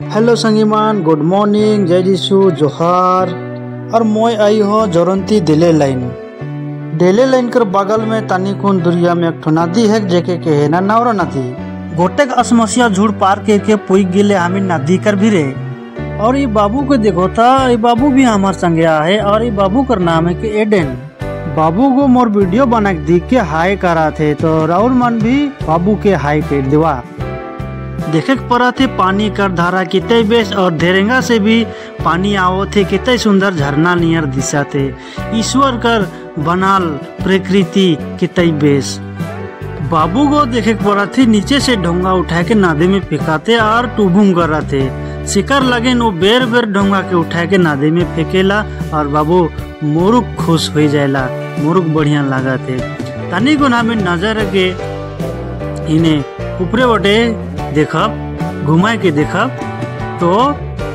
Hello संगीमान good morning जय जीशु जोहार और मोय आई हो जोरंती दिले लाइन। डेले लाइन कर बगल में तानी कुन दुरिया में एक ठो नदी है जेके के है ना नवरा नदी गोटेक असमसिया झूड़ पार करके पुई गिले हमें नदी कर भी रे। और ये बाबू को देखो था ये बाबू भी हमार संगे है, और ये बाबू का नाम है कि एडन। बाबू को मोर वीडियो बना के देख के हाय करा थे तो राहुल मन भी बाबू के हाई कर देवा। देखे पड़ा थे पानी कर धारा कितने बेस और धेरेंगा से भी पानी आओ थे कितने सुंदर झरना नियर दिशा थे। ईश्वर कर बनाल प्रकृति कितने बेस। बाबू को देखे पड़ा थे नीचे से ढोंगा उठा के नादे में फेंकाते और टूबुम कर रहे थे। शिकार लगे वो बेर बेर ढोंगा के उठा के नादे में फेंकेला और बाबू मोरुक खुश हो जाएला मोरुक बढ़िया लगा थे। तनी को ना नज़र के इन्हें ऊपरे बटे देखब घुमाए के देखब तो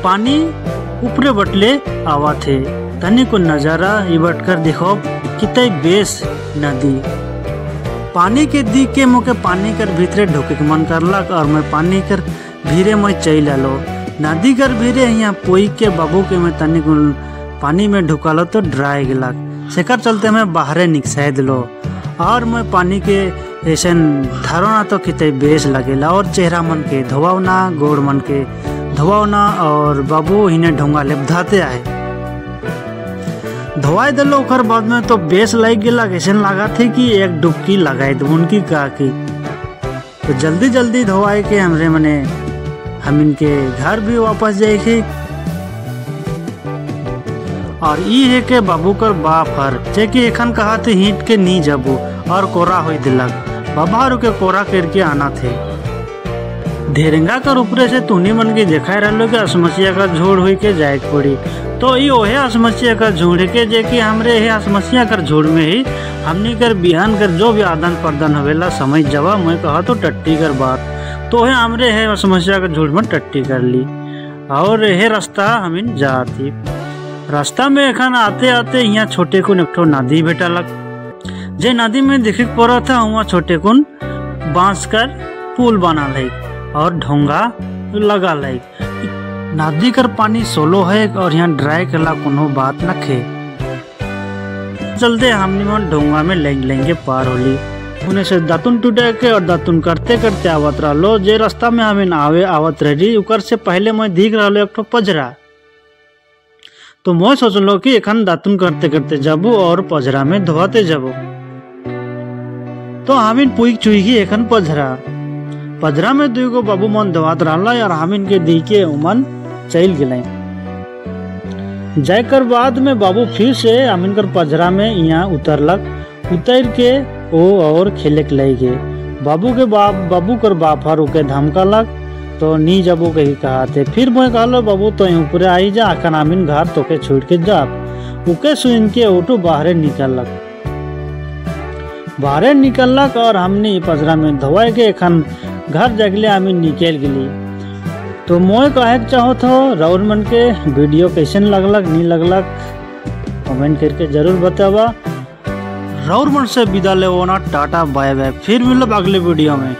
पानी ऊपरे बटले आवा थे। तनी को नज़ारा ये बटकर देखो, कितने बेस नदी। पानी के दिख के मुके पानी कर भीतरे ढोके के मन करलक और मैं पानी कर भीरे में चल आलो नदी कर भीरे यहाँ पोई के बाबू के मैं तनी पानी में ढुकालो तो ड्राई गलक सेकर चलते मैं बाहरे निकसाय दिलो, और मैं पानी के ऐसे धारणा तो कितने बेस लगेला और चेहरा मन के धोवावना गोड़ मन के धोवावना और बाबू हिने ढोंगा लेपधाते आए। धोवाई दिलो ओकर बाद में तो बेस लग गया ऐसे लगा थे कि एक डुबकी लगाए दो उनकी का की तो जल्दी जल्दी धोवाए के हमरे मने, हम इनके घर भी वापस जाए के और ई है के बाबू कर बाप हर, जे कि एखन कहा थे हिट के नी जबू। और कोरा हो दिलक। बाबा के कोरा करके आना थे। धेरंगा कर ऊपरे से तुनी मन के दिखाई रहो कि असमस्या का झोड़ हुई के जाए पड़ी। तो ये ओहे असमस्या का झोड़ के जे कि हमरे हे असमस्या कर झोड़ में ही हमनी कर बिहान कर जो भी आदान प्रदान होवेला समझ जवा, मैं कहा तो टट्टी कर बात। तो है हमरे है समस्या का झोड़ में टट्टी कर ली। और हे रास्ता हमिन जाती। रास्ता में एखन आते आते यहाँ छोटे कुन एक नदी भेटलक। जे नदी में देखे पड़ा था वहाँ छोटे कुन बाँस कर पुल बना है और ढोंगा लगा है नदी कर पानी सोलो है और यहाँ ड्राई करला कोनो बात न खे चलते हमने मन ढोंगा में लेंग लेंगे पार होली उन्हें से दातुन टूटे के और दातुन करते करते आवत रहो जे रास्ता में हमें आवे आवत रही उकर से पहले मैं दिख रहा एक तो पजरा तो मैं सोचलो कि एखन दातुन करते करते जाबू और पजरा में धोते जाबू तो हमिन पुई चुई एखन पजरा। पजरा में दुई गो बाबू मन धोत रहा और हमिन के दी के उमन चल गए जाकर बाद में बाबू फिर से हमिन कर पजरा में यहाँ उतरलक, उतर के ओ और खेले के ले गए बाबू के बाप, बाबू कर बाप हर के धमकलक तो नी जबू कही कहा थे फिर मैं कहलो, बाबू तो ऊपरे आई जा, अखन आमिन घर तो के छोड़ के जा। उके सुन के ऑटो बाहरे निकलक बाहरे निकलक और हमने पजरा में धोए के खन घर जगले हम निकल गली। तो मोए कहे चाहो थो राउर मन के वीडियो कैसन लगलक नहीं लगलक, कमेंट करके ज़रूर बतावा। राउर मन से विदा ले टाटा, बाय बाय, फिर मिलब अगले वीडियो में।